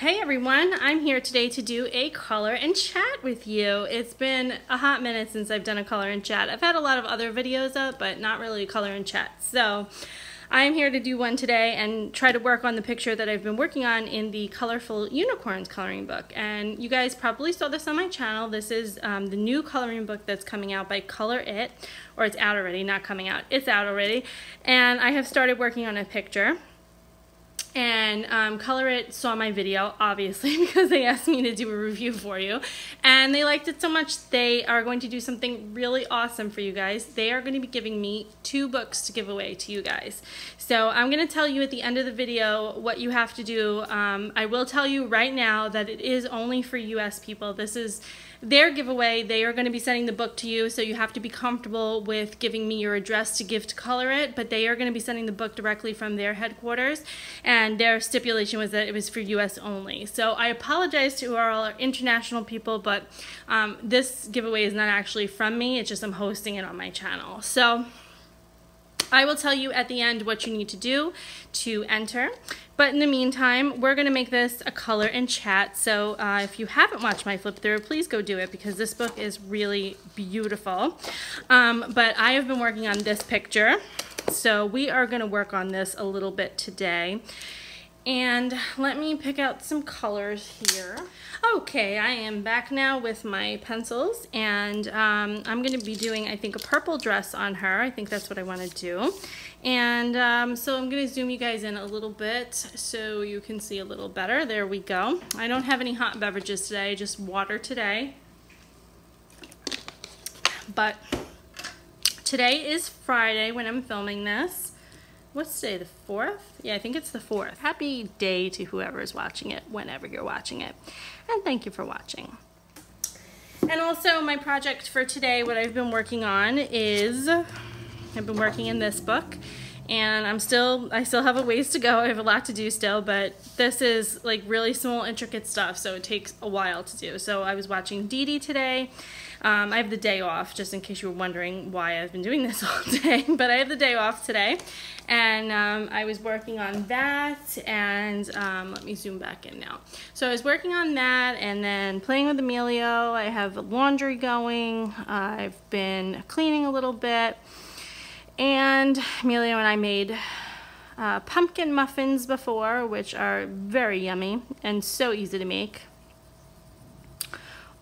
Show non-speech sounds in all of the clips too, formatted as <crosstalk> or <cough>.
Hey everyone, I'm here today to do a color and chat with you. It's been a hot minute since I've done a color and chat. I've had a lot of other videos up, but not really a color and chat. So I'm here to do one today and try to work on the picture that I've been working on in the Colorful Unicorns coloring book. And you guys probably saw this on my channel. This is um, the new coloring book that's coming out by Color It, or it's out already, not coming out, it's out already. And I have started working on a picture and um, Color It saw my video, obviously, <laughs> because they asked me to do a review for you. And they liked it so much, they are going to do something really awesome for you guys. They are going to be giving me two books to give away to you guys. So I'm going to tell you at the end of the video what you have to do. Um, I will tell you right now that it is only for US people. This is their giveaway. They are going to be sending the book to you, so you have to be comfortable with giving me your address to give to color it, but they are going to be sending the book directly from their headquarters, and their stipulation was that it was for US only. So I apologize to all our international people, but um, this giveaway is not actually from me, it's just I'm hosting it on my channel. So I will tell you at the end what you need to do to enter. But in the meantime, we're going to make this a color and chat. So uh, if you haven't watched my flip through, please go do it because this book is really beautiful. Um, but I have been working on this picture. So we are going to work on this a little bit today. And let me pick out some colors here. Okay, I am back now with my pencils and um, I'm to be doing, I think, a purple dress on her. I think that's what I want to do. And um, so I'm to zoom you guys in a little bit so you can see a little better. There we go. I don't have any hot beverages today, just water today. But today is Friday when I'm filming this what's today, the 4th? Yeah, I think it's the 4th. Happy day to whoever is watching it, whenever you're watching it. And thank you for watching. And also my project for today, what I've been working on is, I've been working in this book and I'm still, I still have a ways to go. I have a lot to do still, but this is like really small, intricate stuff, so it takes a while to do. So I was watching Dee Dee today. Um, I have the day off, just in case you were wondering why I've been doing this <laughs> all day, but I have the day off today and um, I was working on that and um, let me zoom back in now. So I was working on that and then playing with Emilio. I have laundry going. I've been cleaning a little bit and Emilio and I made uh, pumpkin muffins before which are very yummy and so easy to make.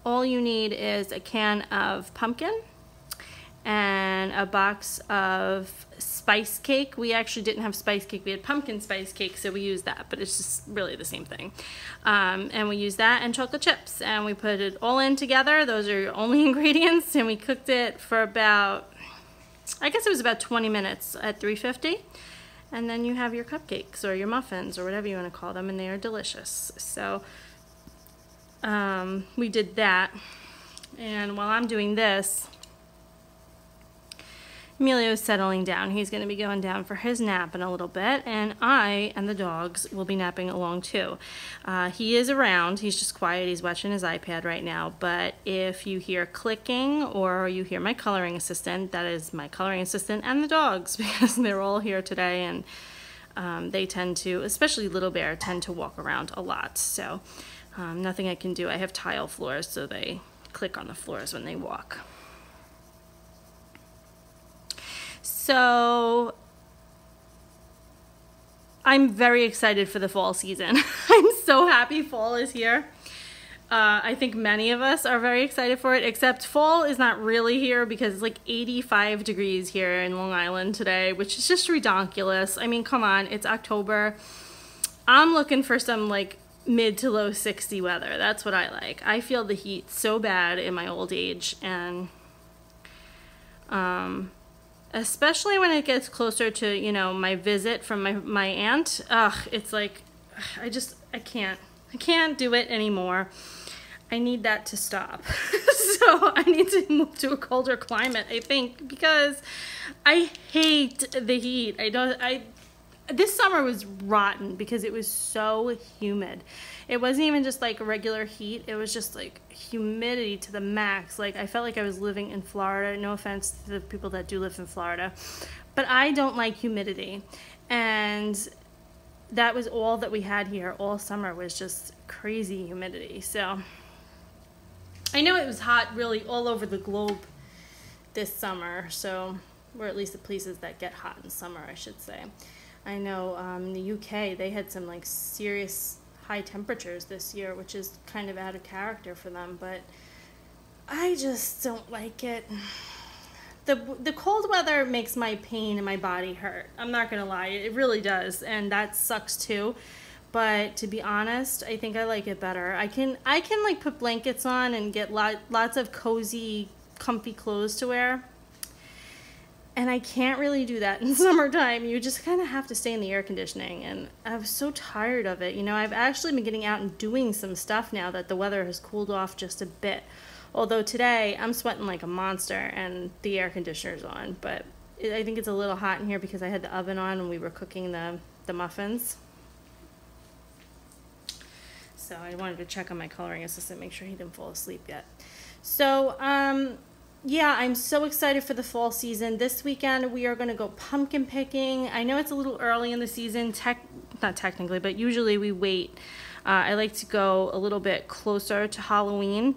All you need is a can of pumpkin and a box of spice cake. We actually didn't have spice cake. We had pumpkin spice cake, so we used that, but it's just really the same thing. Um, and we used that and chocolate chips, and we put it all in together. Those are your only <laughs> ingredients, and we cooked it for about, I guess it was about 20 minutes at 350. And then you have your cupcakes or your muffins or whatever you want to call them, and they are delicious. So um, we did that. And while I'm doing this, Emilio's settling down. He's going to be going down for his nap in a little bit, and I and the dogs will be napping along too. Uh, he is around. He's just quiet. He's watching his iPad right now, but if you hear clicking or you hear my coloring assistant, that is my coloring assistant and the dogs <laughs> because they're all here today and um, they tend to, especially Little Bear, tend to walk around a lot. So um, nothing I can do. I have tile floors, so they click on the floors when they walk. So I'm very excited for the fall season. <laughs> I'm so happy fall is here. Uh, I think many of us are very excited for it, except fall is not really here because it's like 85 degrees here in Long Island today, which is just ridiculous. I mean, come on, it's October. I'm looking for some like mid to low 60 weather. That's what I like. I feel the heat so bad in my old age and um, especially when it gets closer to, you know, my visit from my, my aunt. Ugh, it's like, I just, I can't, I can't do it anymore. I need that to stop. <laughs> so I need to move to a colder climate, I think, because I hate the heat. I don't, I, this summer was rotten because it was so humid. It wasn't even just like regular heat, it was just like humidity to the max. Like I felt like I was living in Florida. No offense to the people that do live in Florida, but I don't like humidity. And that was all that we had here all summer was just crazy humidity. So I know it was hot really all over the globe this summer. So, or at least the places that get hot in summer, I should say. I know um, in the UK they had some like serious high temperatures this year, which is kind of out of character for them. But I just don't like it. The, the cold weather makes my pain in my body hurt. I'm not gonna lie, it really does, and that sucks too. But to be honest, I think I like it better. I can I can like put blankets on and get lot, lots of cozy, comfy clothes to wear and I can't really do that in <laughs> summertime. You just kind of have to stay in the air conditioning. And I was so tired of it. You know, I've actually been getting out and doing some stuff now that the weather has cooled off just a bit. Although today I'm sweating like a monster and the air conditioner's on. But I think it's a little hot in here because I had the oven on and we were cooking the, the muffins. So I wanted to check on my coloring assistant, make sure he didn't fall asleep yet. So, um, yeah, I'm so excited for the fall season. This weekend we are going to go pumpkin picking. I know it's a little early in the season, tech not technically, but usually we wait. Uh, I like to go a little bit closer to Halloween.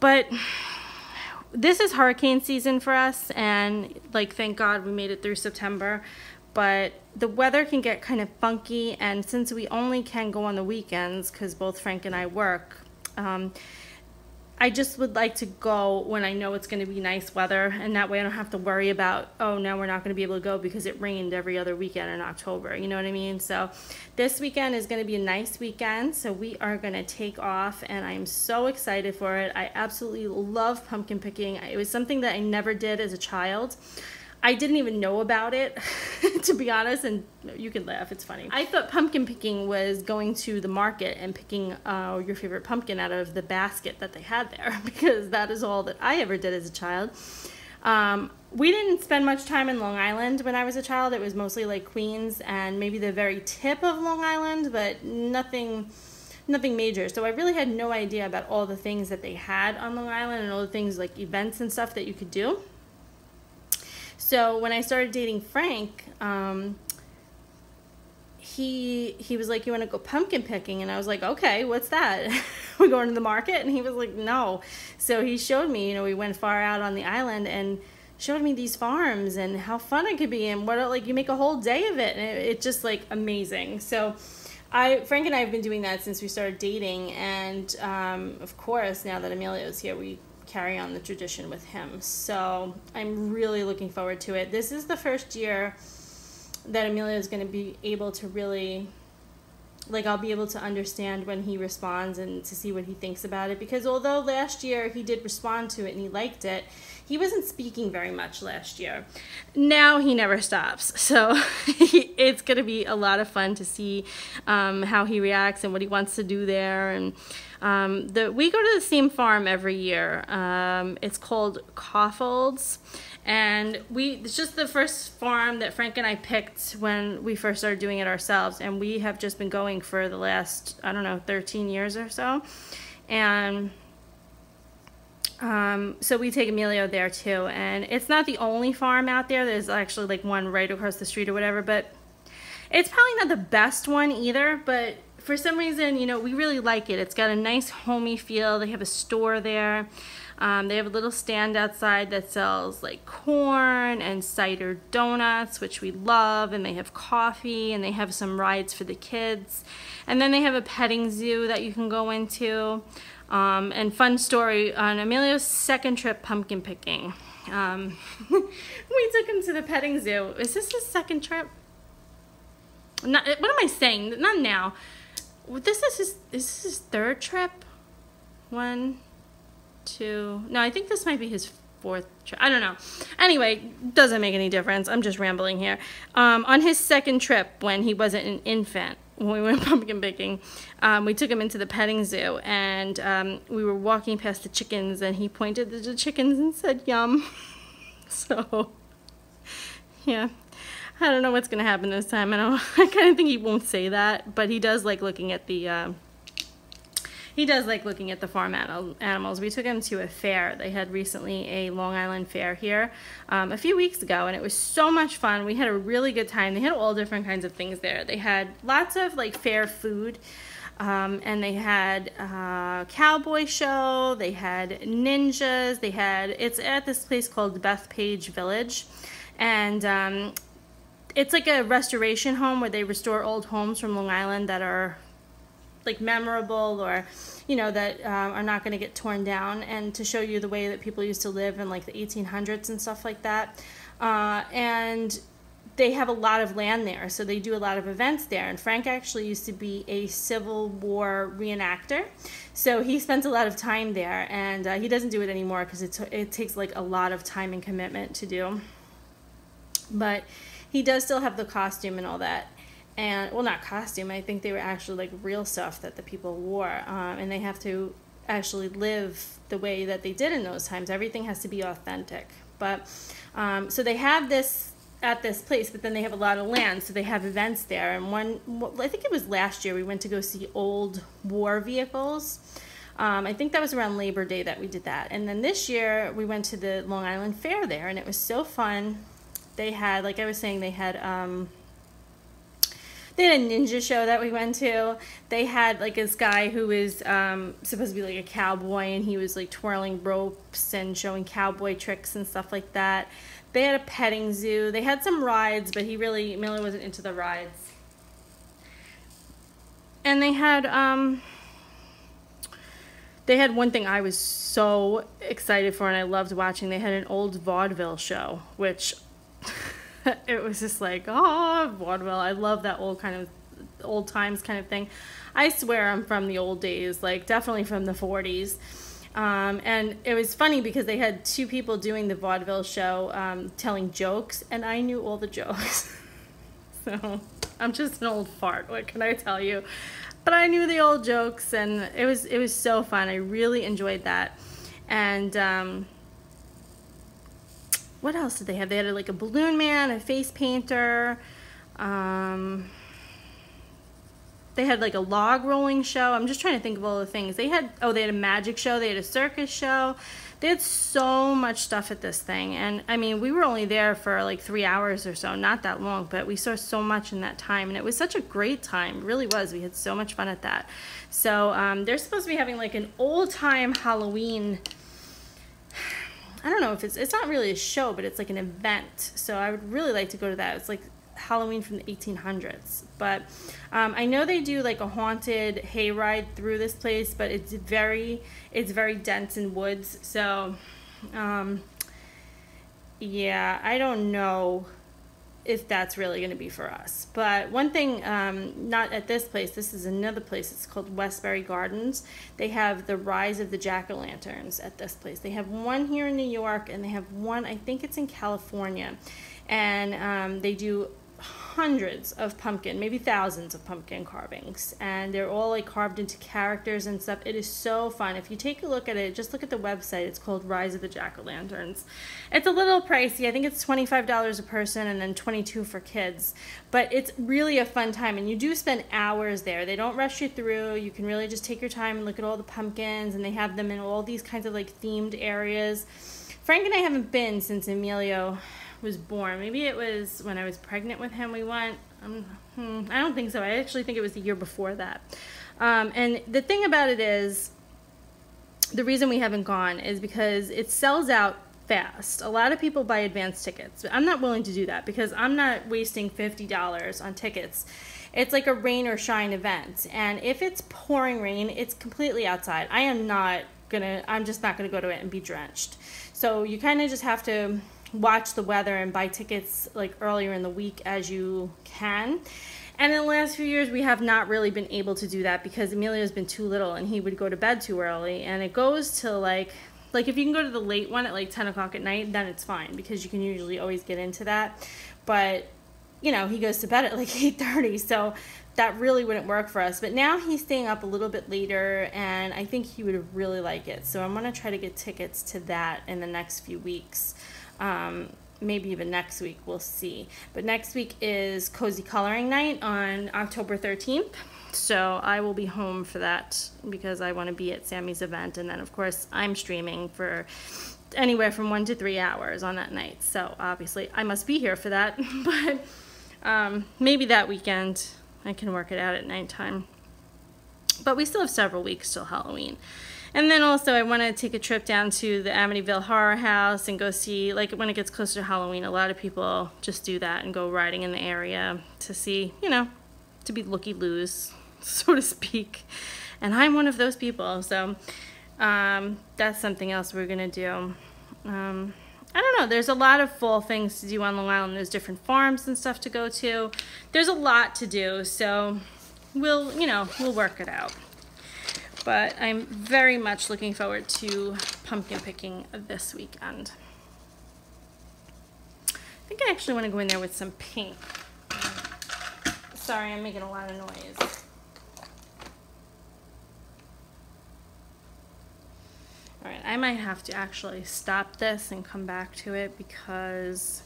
But this is hurricane season for us and like thank God we made it through September. But the weather can get kind of funky and since we only can go on the weekends because both Frank and I work, um, I just would like to go when I know it's going to be nice weather, and that way I don't have to worry about, oh, now we're not going to be able to go because it rained every other weekend in October. You know what I mean? So this weekend is going to be a nice weekend, so we are going to take off, and I'm so excited for it. I absolutely love pumpkin picking. It was something that I never did as a child. I didn't even know about it, <laughs> to be honest, and you can laugh, it's funny. I thought pumpkin picking was going to the market and picking uh, your favorite pumpkin out of the basket that they had there, <laughs> because that is all that I ever did as a child. Um, we didn't spend much time in Long Island when I was a child. It was mostly like Queens and maybe the very tip of Long Island, but nothing nothing major. So I really had no idea about all the things that they had on Long Island and all the things like events and stuff that you could do. So when I started dating Frank, um, he he was like, "You want to go pumpkin picking?" And I was like, "Okay, what's that? <laughs> we going to the market?" And he was like, "No." So he showed me. You know, we went far out on the island and showed me these farms and how fun it could be and what like you make a whole day of it and it, it's just like amazing. So. I Frank and I have been doing that since we started dating, and um, of course, now that Emilio is here, we carry on the tradition with him. So I'm really looking forward to it. This is the first year that Emilio is going to be able to really like I'll be able to understand when he responds and to see what he thinks about it because although last year he did respond to it and he liked it he wasn't speaking very much last year now he never stops <laughs> so <laughs> it's going to be a lot of fun to see um, how he reacts and what he wants to do there and um, the, we go to the same farm every year. Um, it's called Coffolds. And we it's just the first farm that Frank and I picked when we first started doing it ourselves. And we have just been going for the last, I don't know, 13 years or so. And um, so we take Emilio there too. And it's not the only farm out there. There's actually like one right across the street or whatever. But it's probably not the best one either. But for some reason, you know, we really like it. It's got a nice homey feel. They have a store there. Um, they have a little stand outside that sells like corn and cider donuts, which we love, and they have coffee and they have some rides for the kids. And then they have a petting zoo that you can go into. Um, and fun story on Emilio's second trip pumpkin picking. Um, <laughs> we took him to the petting zoo. Is this his second trip? Not, what am I saying? Not now this is his, is his third trip? One, two, no, I think this might be his fourth trip. I don't know. Anyway, doesn't make any difference. I'm just rambling here. Um, on his second trip, when he wasn't an infant, when we went <laughs> pumpkin picking, um, we took him into the petting zoo and um, we were walking past the chickens and he pointed to the chickens and said, yum. <laughs> so, yeah, I don't know what's gonna happen this time. I don't. <laughs> I kind of think he won't say that, but he does like looking at the. Uh, he does like looking at the farm animals. We took him to a fair. They had recently a Long Island fair here um, a few weeks ago, and it was so much fun. We had a really good time. They had all different kinds of things there. They had lots of like fair food. Um, and they had a uh, cowboy show. They had ninjas. They had it's at this place called Bethpage Village, and um, it's like a restoration home where they restore old homes from Long Island that are like memorable or you know that um, are not going to get torn down. And to show you the way that people used to live in like the 1800s and stuff like that uh, and they have a lot of land there. So they do a lot of events there. And frank actually used to be a civil war reenactor. So he spends a lot of time there. And uh, he doesn't do it anymore because it, it takes like a lot of time and commitment to do. But he does still have the costume and all that. And well not costume i think they were actually like real stuff that the people wore um, and they have to actually live the way that they did in those times. Everything has to be authentic. But um, so they have this at this place but then they have a lot of land so they have events there. And one i think it was last year we went to go see old war vehicles. Um, I think that was around Labor Day that we did that. And then this year we went to the Long Island Fair there, and it was so fun. They had, like I was saying, they had um, they had a ninja show that we went to. They had like this guy who was um, supposed to be like a cowboy, and he was like twirling ropes and showing cowboy tricks and stuff like that. They had a petting zoo. They had some rides, but he really Miller wasn't into the rides. And they had um, they had one thing I was so excited for and I loved watching. They had an old vaudeville show, which <laughs> it was just like, oh, vaudeville. I love that old kind of old times kind of thing. I swear I'm from the old days, like definitely from the 40s. Um, and it was funny because they had two people doing the vaudeville show um, telling jokes, and I knew all the jokes. <laughs> so I'm just an old fart. What can I tell you? But I knew the old jokes, and it was it was so fun. I really enjoyed that, and um, what else did they have? They had like a balloon man, a face painter. Um, they had like a log rolling show. I'm just trying to think of all the things. They had, oh, they had a magic show. They had a circus show. They had so much stuff at this thing. And I mean, we were only there for like three hours or so, not that long, but we saw so much in that time. And it was such a great time. It really was. We had so much fun at that. So um, they're supposed to be having like an old time Halloween I don't know if it's it's not really a show, but it's like an event. So I would really like to go to that. It's like Halloween from the 1800s. But um, I know they do like a haunted hayride through this place, but it's very it's very dense in woods. So um, yeah, I don't know if that's really going to be for us. But one thing, um, not at this place, this is another place. It's called Westbury Gardens. They have the Rise of the Jack o' Lanterns at this place. They have one here in New York, and they have one, I think it's in California. And um, they do hundreds of pumpkin, maybe thousands of pumpkin carvings, and they're all like carved into characters and stuff. It is so fun. If you take a look at it, just look at the website. It's called Rise of the Jack o' Lanterns. It's a little pricey. I think it's twenty five dollars a person, and then twenty two for kids. But it's really a fun time, and you do spend hours there. They don't rush you through. You can really just take your time and look at all the pumpkins, and they have them in all these kinds of like themed areas. Frank and I haven't been since Emilio was born. Maybe it was when I was pregnant with him we went. Um, hmm, I don't think so. I actually think it was the year before that. Um, and the thing about it is, the reason we haven't gone is because it sells out fast. A lot of people buy advance tickets. But I'm not willing to do that because I'm not wasting $50 on tickets. It's like a rain or shine event. And if it's pouring rain, it's completely outside. I am not gonna, I'm just not gonna go to it and be drenched. So you kind of just have to watch the weather and buy tickets like earlier in the week as you can. And in the last few years, we have not really been able to do that because Emilio's been too little and he would go to bed too early. And it goes to like, like if you can go to the late one at like 10 o'clock at night, then it's fine because you can usually always get into that. But, you know, he goes to bed at like <laughs> 8.30. So that really wouldn't work for us. But now he's staying up a little bit later and I think he would really like it. So I'm going to try to get tickets to that in the next few weeks. Um, maybe even next week, we'll see. But next week is Cozy Coloring Night on October 13th. So I will be home for that because I want to be at Sammy's event. And then, of course, I'm streaming for anywhere from one to three hours on that night. So obviously, I must be here for that. <laughs> but um, maybe that weekend I can work it out at nighttime. But we still have several weeks till Halloween. And then also, I want to take a trip down to the Amityville Horror House and go see, like, when it gets closer to Halloween, a lot of people just do that and go riding in the area to see, you know, to be looky loos, <laughs> so to speak. And I'm one of those people, so um, that's something else we're going to do. Um, I don't know. There's a lot of fall things to do on Long Island. There's different farms and stuff to go to. There's a lot to do, so we'll, you know, we'll work it out. But I'm very much looking forward to pumpkin picking this weekend. I think I actually want to go in there with some pink. Sorry, I'm making a lot of noise. Alright, I might have to actually stop this and come back to it because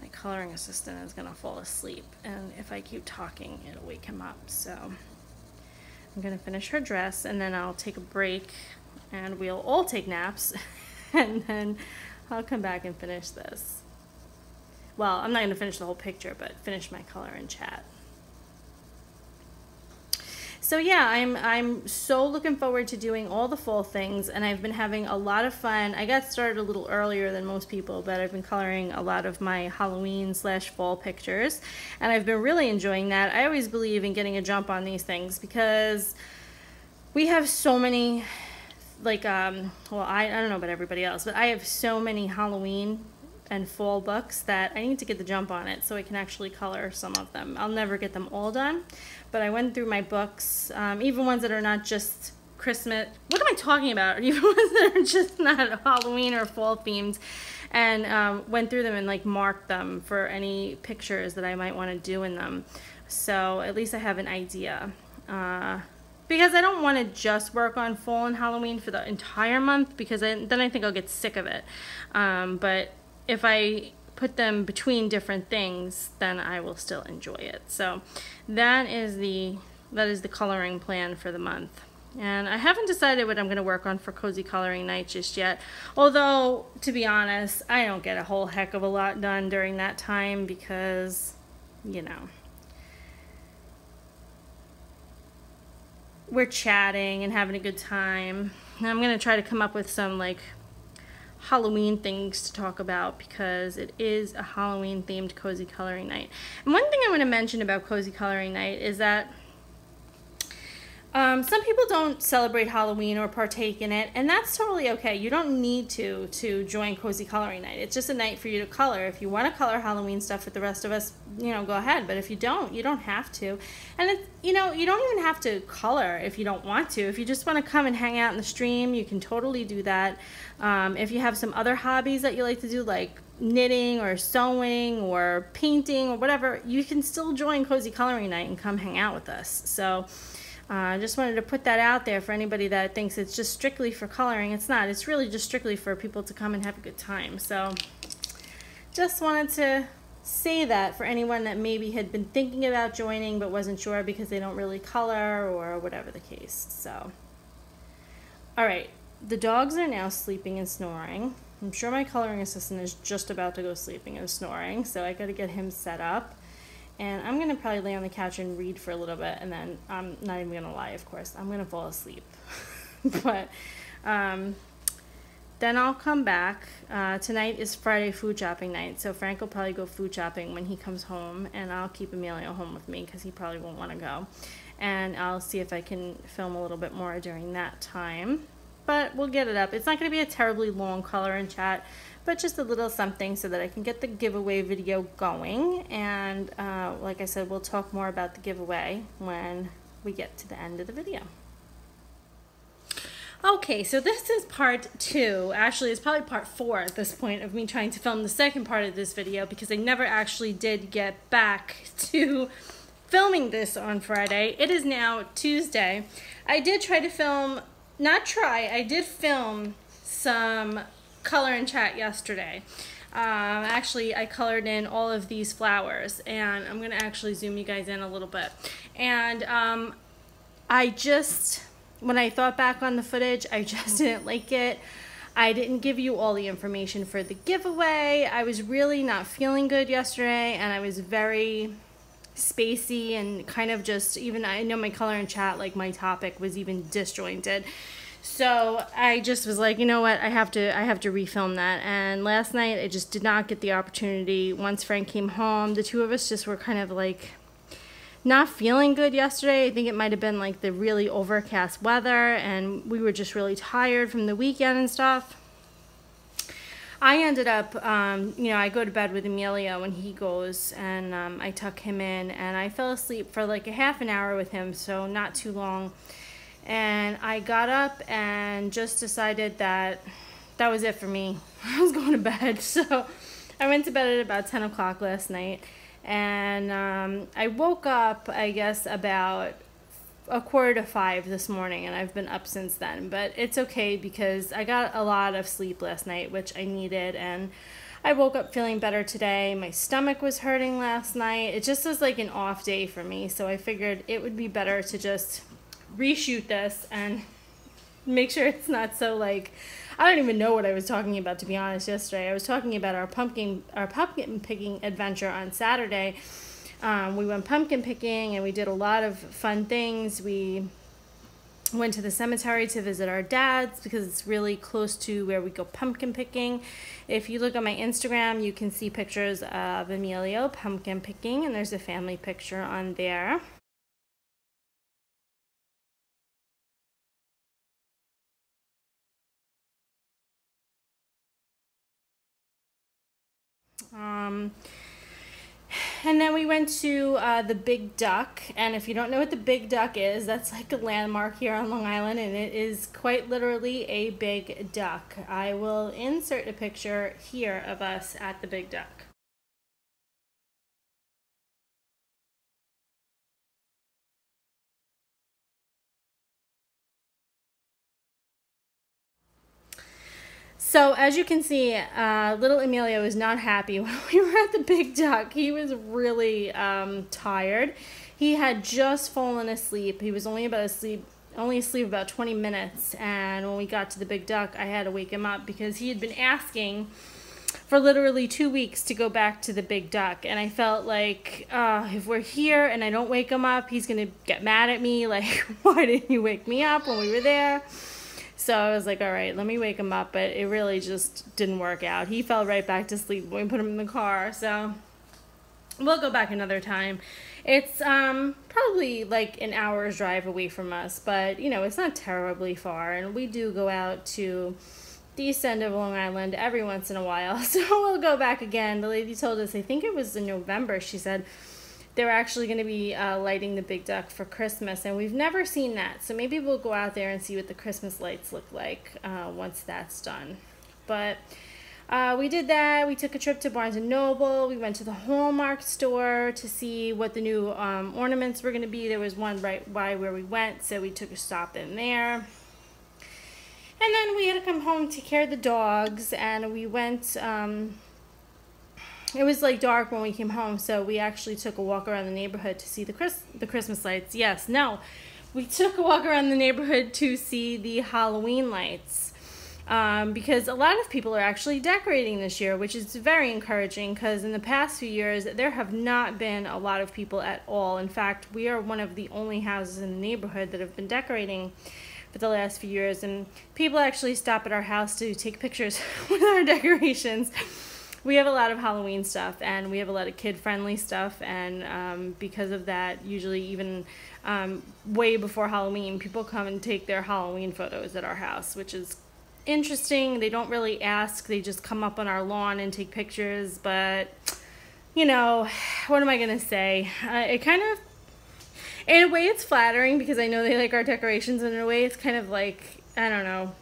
my coloring assistant is going to fall asleep and if I keep talking it'll wake him up so I'm gonna finish her dress and then I'll take a break and we'll all take naps <laughs> and then I'll come back and finish this. Well, I'm not gonna finish the whole picture, but finish my color and chat. So yeah, I'm I'm so looking forward to doing all the fall things and I've been having a lot of fun. I got started a little earlier than most people, but I've been coloring a lot of my Halloween slash fall pictures and I've been really enjoying that. I always believe in getting a jump on these things because we have so many like um well I, I don't know about everybody else, but I have so many Halloween and fall books that I need to get the jump on it so I can actually color some of them. I'll never get them all done, but I went through my books, um, even ones that are not just Christmas. What am I talking about? <laughs> Even ones that are just not Halloween or fall themed, and um, went through them and like marked them for any pictures that I might want to do in them. So at least I have an idea. Uh, because I don't want to just work on fall and Halloween for the entire month because I, then I think I'll get sick of it. Um, but if I put them between different things, then I will still enjoy it. So that is the that is the coloring plan for the month. And I haven't decided what I'm going to work on for Cozy Coloring Night just yet. Although, to be honest, I don't get a whole heck of a lot done during that time because, you know, we're chatting and having a good time. I'm going to try to come up with some, like, Halloween things to talk about because it is a Halloween themed cozy coloring night. And one thing I want to mention about cozy coloring night is that um, some people don't celebrate Halloween or partake in it, and that's totally okay. You don't need to to join Cozy Coloring Night. It's just a night for you to color. If you want to color Halloween stuff with the rest of us, you know, go ahead. But if you don't, you don't have to. And it's, you know, you don't even have to color if you don't want to. If you just want to come and hang out in the stream, you can totally do that. Um, if you have some other hobbies that you like to do, like knitting or sewing or painting or whatever, you can still join Cozy Coloring Night and come hang out with us. So I uh, just wanted to put that out there for anybody that thinks it's just strictly for coloring. It's not. It's really just strictly for people to come and have a good time. So just wanted to say that for anyone that maybe had been thinking about joining but wasn't sure because they don't really color or whatever the case. So, all right, the dogs are now sleeping and snoring. I'm sure my coloring assistant is just about to go sleeping and snoring, so I got to get him set up. And I'm going to probably lay on the couch and read for a little bit, and then I'm not even going to lie, of course. I'm going to fall asleep. <laughs> but um, then I'll come back. Uh, tonight is Friday food shopping night, so Frank will probably go food shopping when he comes home, and I'll keep Emilio home with me because he probably won't want to go. And I'll see if I can film a little bit more during that time. But we'll get it up. It's not going to be a terribly long color and chat but just a little something so that I can get the giveaway video going. And uh, like I said, we'll talk more about the giveaway when we get to the end of the video. Okay, so this is part two. Actually, it's probably part four at this point of me trying to film the second part of this video because I never actually did get back <laughs> to filming this on Friday. It is now Tuesday. I did try to film, not try, I did film some color and chat yesterday. Um, actually, I colored in all of these flowers, and I'm gonna actually zoom you guys in a little bit. And um, I just, when I thought back on the footage, I <laughs> just didn't like it. I didn't give you all the information for the giveaway. I was really not feeling good yesterday, and I was very spacey and kind of just even I know my color and chat like my topic was even disjointed. So I just was like, you know what, I have to I have to refilm that. And last night I just did not get the opportunity. Once Frank came home, the two of us just were kind of like not feeling good yesterday. I think it might have been like the really overcast weather and we were just really tired from the weekend and stuff. I ended up, um, you know, I go to bed with Emilio when he goes, and um, I tuck him in, and I fell asleep for like a half an hour with him, so not too long. And I got up and just decided that that was it for me. <laughs> I was going to bed, <laughs> so I went to bed at about 10 o'clock last night, and um, I woke up, I guess, about a quarter to five this morning and I've been up since then. But it's okay because I got a lot of sleep last night, which I needed. And I woke up feeling better today. My stomach was hurting last night. It just was like an off day for me. So I figured it would be better to just reshoot this and make sure it's not so like I don't even know what I was talking about to be honest yesterday. I was talking about our pumpkin our pumpkin picking adventure on Saturday um, we went pumpkin picking and we did a lot of fun things. We went to the cemetery to visit our dads because it's really close to where we go pumpkin picking. If you look on my Instagram, you can see pictures of Emilio pumpkin picking, and there's a family picture on there. Um, and then we went to uh, the Big Duck. And if you don't know what the Big Duck is, that's like a landmark here on Long Island. And it is quite literally a big duck. I will insert a picture here of us at the Big Duck. So as you can see, uh, little Emilio was not happy <laughs> when we were at the Big Duck. He was really um, tired. He had just fallen asleep. He was only about asleep, only asleep about 20 minutes. And when we got to the Big Duck, I had to wake him up because he had been asking for literally two weeks to go back to the Big Duck. And I felt like uh, if we're here and I don't wake him up, he's going to get mad at me. <laughs> Like, why didn't you wake me up when we were there? So I was like, all right, let me wake him up. But it really just didn't work out. He fell right back to sleep when we put him in the car. So we'll go back another time. It's um, probably like an hour's drive away from us, but you know, it's not terribly far. And we do go out to the east end of Long Island every once in a while. <laughs> So we'll go back again. The lady told us, I think it was in November, she said, they were actually going to be uh, lighting the big duck for Christmas, and we've never seen that. So maybe we'll go out there and see what the Christmas lights look like uh, once that's done. But uh, we did that. We took a trip to Barnes and Noble. We went to the Hallmark store to see what the new um, ornaments were going to be. There was one right by where we went, so we took a stop in there. And then we had to come home, to care the dogs, and we went. Um, it was like dark when we came home, so we actually took a walk around the neighborhood to see the Chris the Christmas lights. Yes, no, we <laughs> took a walk around the neighborhood to see the Halloween lights. Um, because a lot of people are actually decorating this year, which is very encouraging because in the past few years there have not been a lot of people at all. In fact, we are one of the only houses in the neighborhood that have been decorating for the last few years, and people actually stop at our house to take pictures <laughs> with our decorations we have a lot of Halloween stuff and we have a lot of kid friendly stuff. And um, because of that, usually even um, way before Halloween, people come and take their Halloween photos at our house, which is interesting. They don't really ask, they just come up on our lawn and take pictures. But, you know, what am I going to say? Uh, it kind of in a way it's flattering because I know they like our decorations and in a way it's kind of like I don't know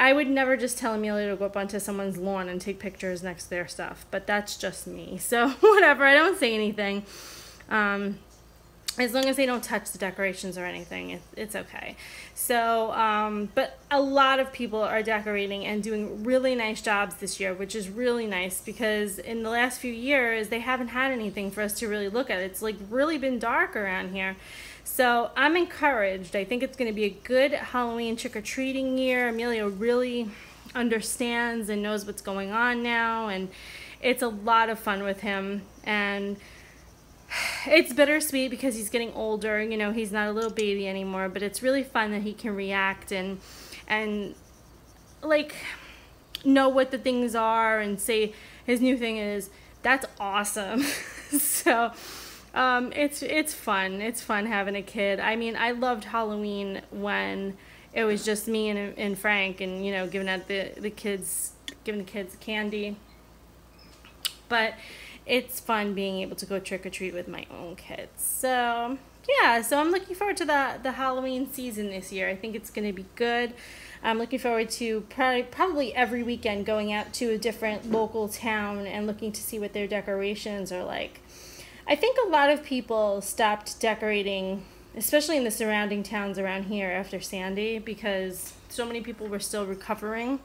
I would never just tell Emilio to go up onto someone's lawn and take pictures next to their stuff, but that's just me. <laughs> So whatever, I don't say anything. Um, as long as they don't touch the decorations or anything, it, it's okay. So, um, but a lot of people are decorating and doing really nice jobs this year, which is really nice because in the last few years, they haven't had anything for us to really look at. It's like really been dark around here. So I'm encouraged. I think it's going to be a good Halloween trick-or-treating year. Emilio really understands and knows what's going on now, and it's a lot of fun with him. And it's bittersweet because he's getting older. You know, he's not a little baby anymore, but it's really fun that he can react and and like know what the things are and say his new thing is that's awesome. <laughs> so um, it's it's fun. It's fun having a kid. I mean, I loved Halloween when it was just me and, and Frank, and you know, giving out the the kids, giving the kids candy. But it's fun being able to go trick or treat with my own kids. So yeah, so I'm looking forward to the the Halloween season this year. I think it's going to be good. I'm looking forward to probably, probably every weekend going out to a different local town and looking to see what their decorations are like. I think a lot of people stopped decorating, especially in the surrounding towns around here after Sandy, because so many people were still recovering,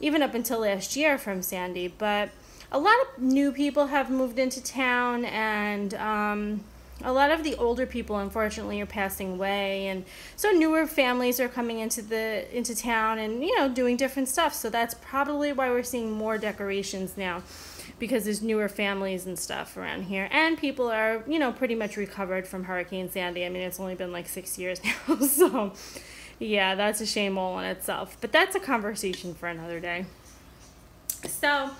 even up until last year from Sandy. But a lot of new people have moved into town and um, a lot of the older people unfortunately are passing away and so newer families are coming into the into town and you know doing different stuff. So that's probably why we're seeing more decorations now because there's newer families and stuff around here. And people are you know pretty much recovered from hurricane sandy. I mean it's only been like six years <laughs> now so yeah that's a shame all in itself. But that's a conversation for another day. So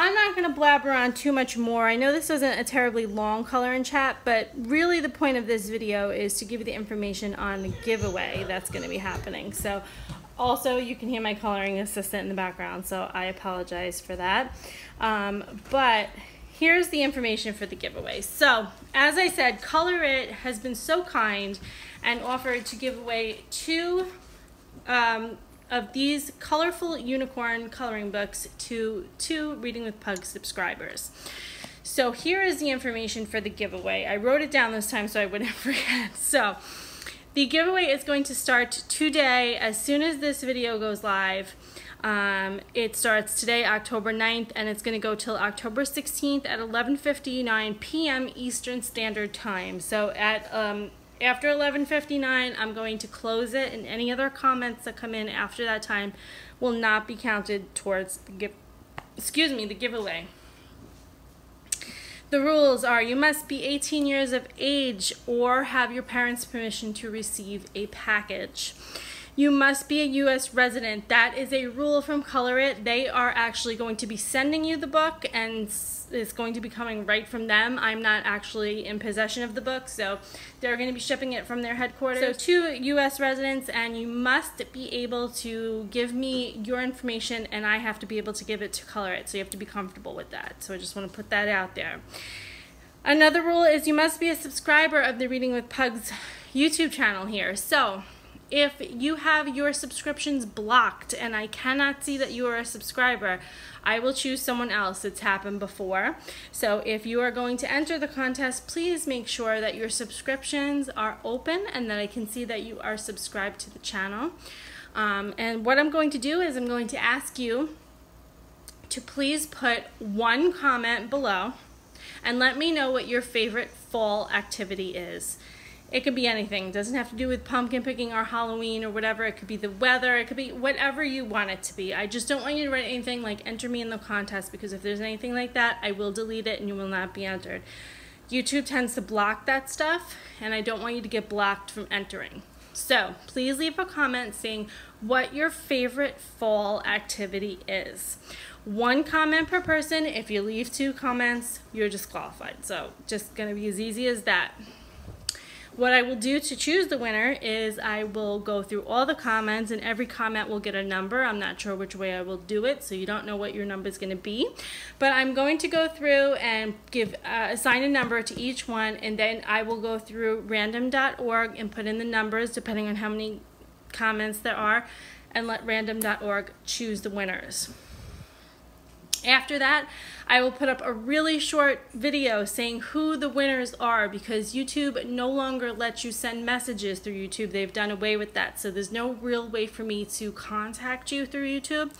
I'm not going to blabber on too much more. I know this wasn't a terribly long color and chat, but really the point of this video is to give you the information on the giveaway that's going to be happening. So also you can hear my coloring assistant in the background, so I apologize for that. Um, but here's the information for the giveaway. So as I said, Color It has been so kind and offered to give away two um, of these colorful unicorn coloring books to two Reading with Pug subscribers. So here is the information for the giveaway. I wrote it down this time so I wouldn't <laughs> forget. So the giveaway is going to start today as soon as this video goes live. Um, it starts today, October 9th, and it's going to go till October 16th at 11.59 p.m. Eastern Standard Time. So at um, after 11.59, I'm going to close it, and any other comments that come in after that time will not be counted towards the give, excuse me, the giveaway. The rules are you must be 18 years of age or have your parents' permission to receive a package. You must be a U.S. resident. That is a rule from Color It. They are actually going to be sending you the book and it's going to be coming right from them. I'm not actually in possession of the book, so they're going to be shipping it from their headquarters. So to U.S. residents, and you must be able to give me your information, and I have to be able to give it to Color It, so you have to be comfortable with that. So I just want to put that out there. Another rule is you must be a subscriber of the Reading with Pugs YouTube channel here. So if you have your subscriptions blocked and I cannot see that you are a subscriber, I will choose someone else. It's happened before. So if you are going to enter the contest, please make sure that your subscriptions are open and that I can see that you are subscribed to the channel. Um, and what I'm going to do is I'm going to ask you to please put one comment below and let me know what your favorite fall activity is. It could be anything. It doesn't have to do with pumpkin picking or Halloween or whatever. It could be the weather. It could be whatever you want it to be. I just don't want you to write anything like enter me in the contest because if there's anything like that, I will delete it and you will not be entered. YouTube tends to block that stuff and I don't want you to get blocked from entering. So please leave a comment saying what your favorite fall activity is. One comment per person. If you leave two comments, you're disqualified. So just gonna be as easy as that. What I will do to choose the winner is I will go through all the comments and every comment will get a number. I'm not sure which way I will do it, so you don't know what your number is going to be. But I'm going to go through and give uh, assign a number to each one, and then I will go through random.org and put in the numbers depending on how many comments there are, and let random.org choose the winners. After that, I will put up a really short video saying who the winners are because YouTube no longer lets you send messages through YouTube. They've done away with that. So there's no real way for me to contact you through YouTube.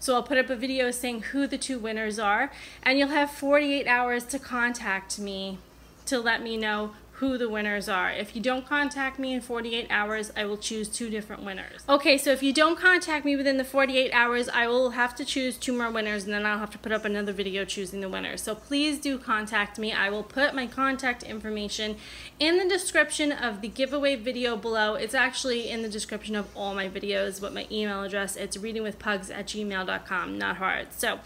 So I'll put up a video saying who the two winners are and you'll have 48 hours to contact me to let me know who the winners are. If you don't contact me in 48 hours, I will choose two different winners. Okay, so if you don't contact me within the 48 hours, I will have to choose two more winners and then I'll have to put up another video choosing the winners. So please do contact me. I will put my contact information in the description of the giveaway video below. It's actually in the description of all my videos, but my email address, it's readingwithpugs at gmail.com, not hard. So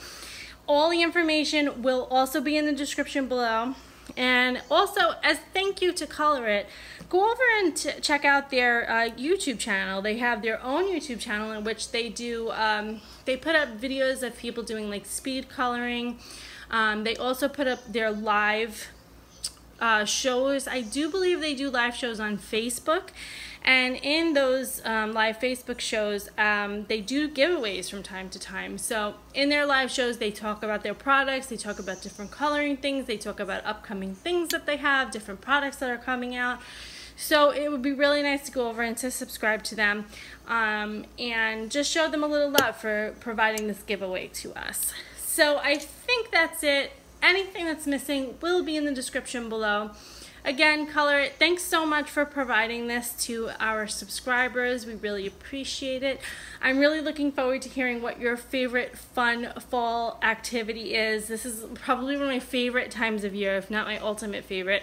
all the information will also be in the description below. And also, as thank you to Color It, go over and check out their uh, YouTube channel. They have their own YouTube channel in which they do, um, they put up videos of people doing like speed coloring. Um, they also put up their live uh, shows. I do believe they do live shows on Facebook. And in those um, live Facebook shows, um, they do giveaways from time to time. So in their live shows, they talk about their products, they talk about different coloring things, they talk about upcoming things that they have, different products that are coming out. So it would be really nice to go over and to subscribe to them um, and just show them a little love for providing this giveaway to us. So I think that's it. Anything that's missing will be in the description below. Again, Color It, thanks so much for providing this to our subscribers. We really appreciate it. I'm really looking forward to hearing what your favorite fun fall activity is. This is probably one of my favorite times of year, if not my ultimate favorite.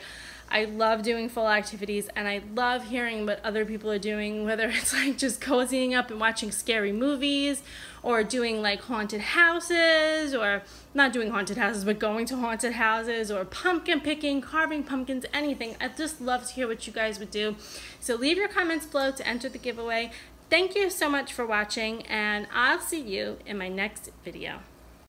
I love doing full activities and I love hearing what other people are doing, whether <laughs> it's like just cozying up and watching scary movies or doing like haunted houses or not doing haunted houses, but going to haunted houses or pumpkin picking, carving pumpkins, anything. i'd just love to hear what you guys would do. So leave your comments below to enter the giveaway. Thank you so much for watching and I'll see you in my next video.